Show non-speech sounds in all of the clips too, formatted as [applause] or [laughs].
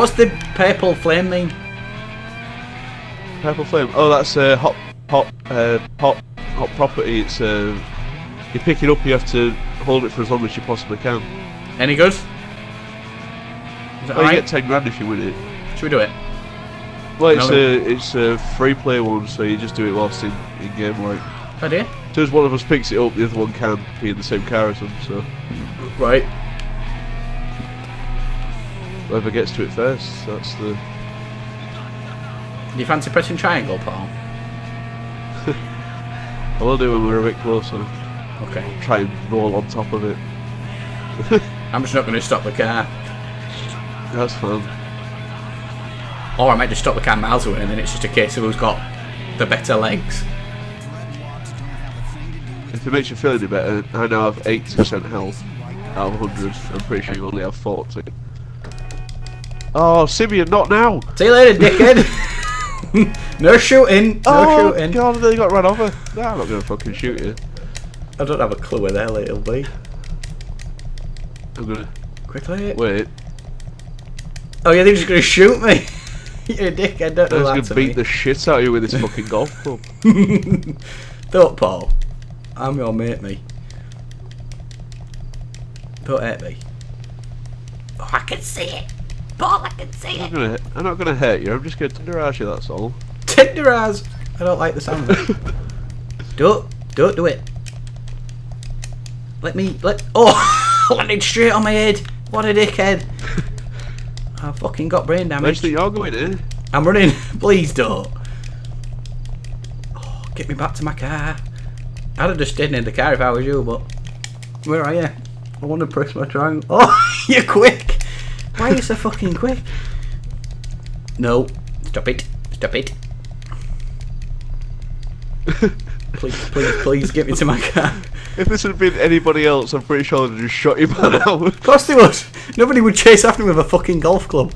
What's the purple flame mean? Purple flame. Oh, that's a uh, hot, hot, uh, hot, hot property. It's uh, you pick it up. You have to hold it for as long as you possibly can. Any good? Well, you get ten grand if you win it. Should we do it? Well, it's a it's a free play one, so you just do it whilst in, in game. Like, Oh dear. as soon as one of us picks it up, the other one can be in the same car as them. So Right. Whoever gets to it first, that's the. Do you fancy pressing triangle, Paul? [laughs] I will do when we're a bit closer. Okay. Try and roll on top of it. [laughs] I'm just not going to stop the car. That's fun. Or I might just stop the car miles away and then it's just a case of who's got the better legs. If it makes you feel any better, I now have 80% health out of 100. I'm pretty sure you only have 40. Oh, Simeon, not now! See you later, dickhead. [laughs] no shooting. No oh, shooting. God, they got run over. No, I'm not going to fucking shoot you. I don't have a clue where the hell it'll be. I'm going to. Quickly. Wait. Oh yeah, they're just going to shoot me. [laughs] You're a dickhead. Don't do that going to beat me. the shit out of you with this fucking [laughs] golf club. Don't, Paul. I'm your mate, me. Don't hurt me. Oh, I can see it. Paul, I can see I'm, it. gonna, I'm not going to hurt you, I'm just going to tenderize you, that's all. Tenderize. I don't like the sound of it. [laughs] don't, don't do it. Let me, let, oh, [laughs] landed straight on my head. What a dickhead. [laughs] I fucking got brain Where's damage. the you're going in? I'm running. Please don't. Oh, get me back to my car. I'd have just stayed in the car if I was you, but where are you? I want to press my triangle. Oh, you're quick. Why are you so fucking quick? No, stop it. Stop it. Please, please, please get me to my car. If this had been anybody else, I'm pretty sure they'd just shot you by now. Of course they would. Nobody would chase after me with a fucking golf club.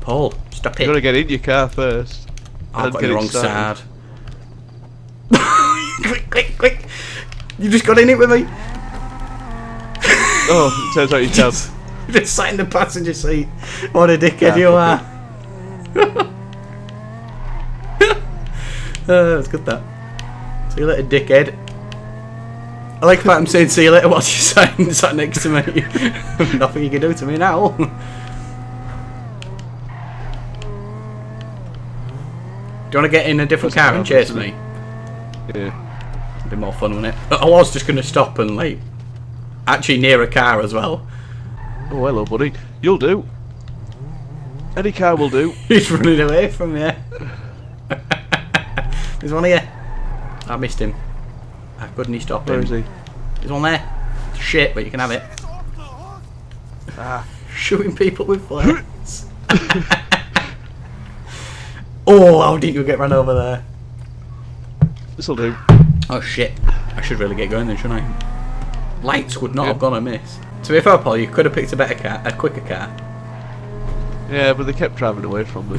Paul, stop it. you it. got to get in your car first. I've and got get the wrong side. [laughs] quick, quick, quick! You just got in it with me. Oh, it turns out you [laughs] can. Just, [laughs] just sat in the passenger seat. What a dickhead Yeah, you are. [laughs] uh, that's good that. See you later, dickhead. I like that I'm saying see you later while you're [laughs] sat, sat next to me. Nothing you can do to me now. Do you want to get in a different That's car and fine, chase me? Yeah. It'd be more fun, wouldn't it? I was just going to stop and, like, actually near a car as well. Oh, hello, buddy. You'll do. Any car will do. [laughs] He's running away from you. [laughs] There's one here. I missed him. I couldn't he stop Where him. is he? There's one there. Shit, but you can have it. Ah. [laughs] Shooting people with flares. oh, how did you get run over there? This'll do. Oh shit. I should really get going then, shouldn't I? Lights would not Yeah. have gone amiss. To be fair, Paul, you could have picked a better car, a quicker car. Yeah, but they kept driving away from me.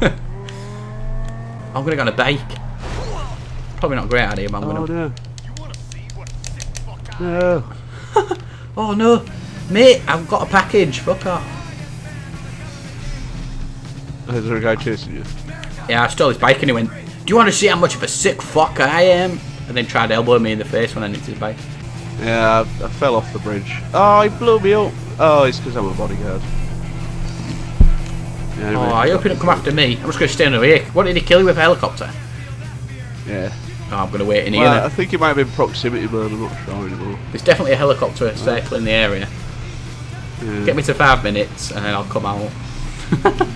[laughs] I'm gonna go on a bike. Probably not a great idea, but I'm Oh gonna. no. [laughs] No. Oh no, mate! I've got a package. Fuck off. Is there a guy chasing you? Yeah, I stole his bike and he went. Do you want to see how much of a sick fuck I am? And then tried to elbow me in the face when I nicked his bike. Yeah, I, I fell off the bridge. Oh, he blew me up. Oh, it's because I'm a bodyguard. Yeah, Oh, I hope he don't come after me. I'm just gonna stay in the way. What did he kill you with a helicopter? Yeah. Oh, I'm gonna wait in here. Well, I think it might have been proximity, man. I'm not sure anymore. There's definitely a helicopter circling the area. Yeah. Get me to five minutes and then I'll come out. [laughs]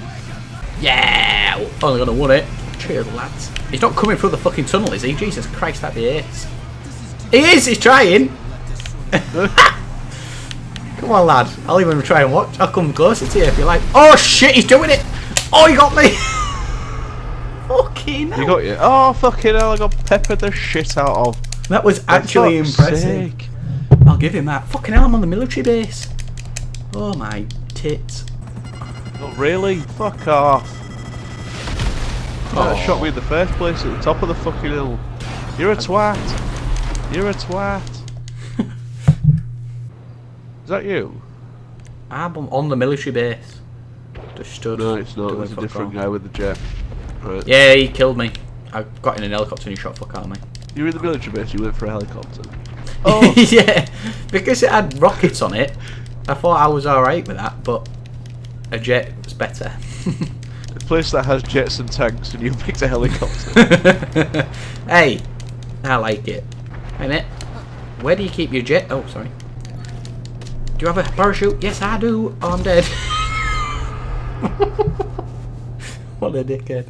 yeah! Only gonna win it. Cheers, lads. He's not coming through the fucking tunnel, is he? Jesus Christ, that'd be ace. He is! He's trying! [laughs] come on, lad. I'll even try and watch. I'll come closer to you if you like. Oh shit, he's doing it! Oh, he got me! [laughs] fucking hell. You got you. Oh, fucking hell, I got peppered the shit out of. That was actually impressive. sake. I'll give him that. Fucking hell, I'm on the military base. Oh my tits. Not really? Fuck off. That Oh. shot me in the first place at the top of the fucking hill. You're a twat. You're a twat. Is that you? I'm on the military base. Just stood. No, it's not. There's a different guy with the jet. Right. Yeah, he killed me. I got in an helicopter and he shot fuck out of me. You were in the military base. You went for a helicopter. Oh, [laughs] yeah, because it had rockets on it. I thought I was alright with that, but a jet was better. [laughs] a place that has jets and tanks, and you [laughs] picked a helicopter. hey, I like it. Hey mate, where do you keep your jet? Oh, sorry. Do you have a parachute? Yes, I do. Oh, I'm dead. [laughs] what a dickhead.